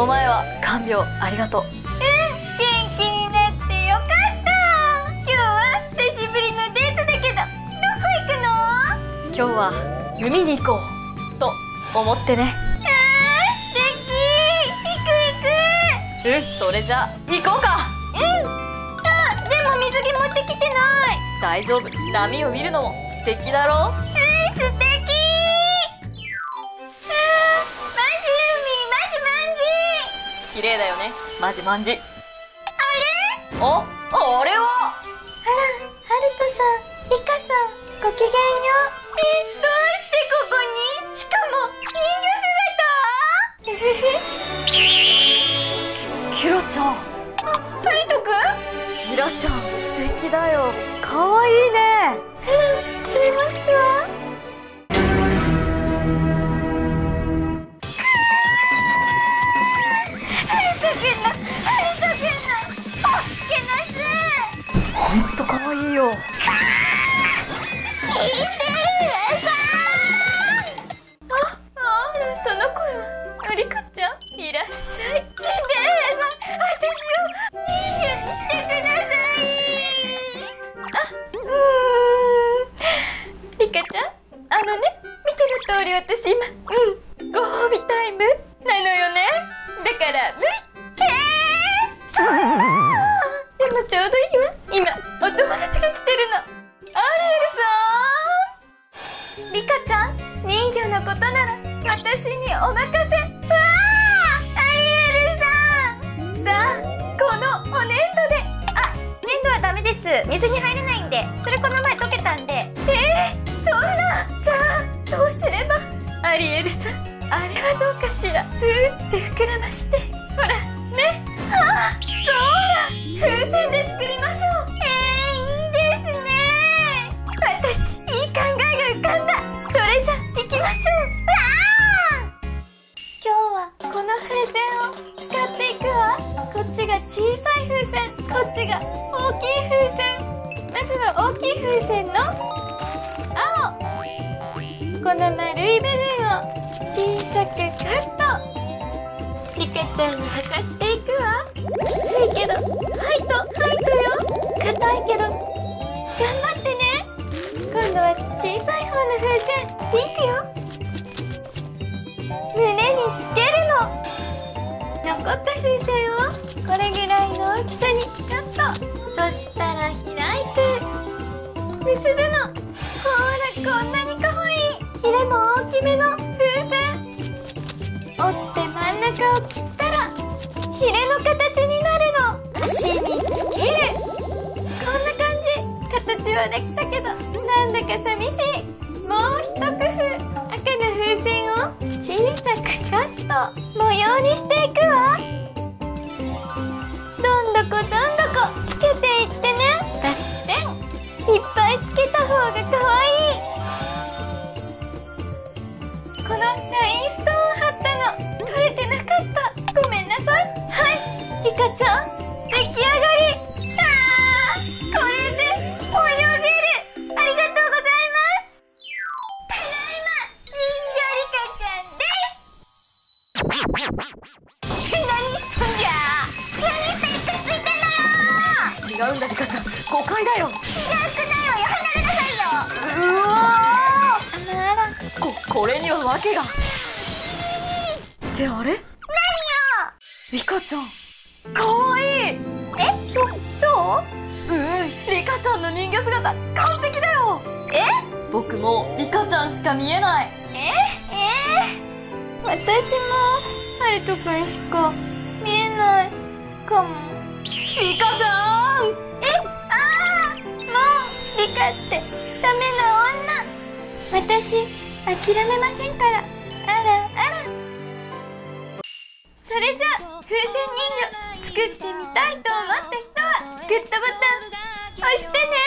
この前は看病ありがとう。元気になってよかった。今日は久しぶりのデートだけどどこ行くの？今日は海に行こうと思ってね。あー素敵。行く行く。うんそれじゃ行こうか。うん。あでも水着持ってきてない。大丈夫。波を見るのも素敵だろえ綺麗だよね。マジマンジあれ？おあれは？あら、ハルトさん、リカさん、ごきげんよう。え、どうしてここに？しかも、人 魚キラちゃん。姿あ、ハルトくん。キラちゃん素敵だよ。可愛いね。うん、釣れますわ。り私今、う。ん、ご褒美タイムなのよね。だから無理。えー、そう。でもちょうどいいわ。今、お友達が来てるの。アリエルさん。リカちゃん人魚のことなら私にお任せ。わあアリエルさん。さあこのお粘土で。あ粘土はダメです。水に入れないんで。それこの前溶けたんで。えー、アリエルさんあれはどうかしら？ふーって膨らまして。ほらね。あそうだ風船で作りましょう。えー、いいですね。私いい考えが浮かんだ。それじゃ行きましょう。わあ今日はこの風船を使っていくわ。こっちが小さい風船こっちが大きい風船。まずは大きい風船のトリカちゃんに履かしていくわ。きついけどファイトファイトよ。硬いけど頑張ってね。今度は小さい方の風船ピンクよ。胸につけるの。残った風船をこれぐらいの大きじ形はできたけどなんだか寂しい。もう一工夫赤の風船を小さくカット。模様にしていくわ。どんどこどんどこつけていってね。だっていっぱいつけた方が可愛い。このラインストーン貼ったの。取れてなかった。ごめんなさい。はいリカちゃん。出来上が違うんだリカちゃん誤解だよ。違くないわよ離れなさいよ。うわあらあら。ここれには訳が。ってあれ？何よ。リカちゃん。可愛い。えそそううんリカちゃんの人魚姿。完璧だよ。え？僕もリカちゃんしか見えない。え？え？私もハルトくんしか見えないかも。リカちゃん私諦めませんから。あらあら。それじゃあ風船人形作ってみたいと思った人はグッドボタン押してね。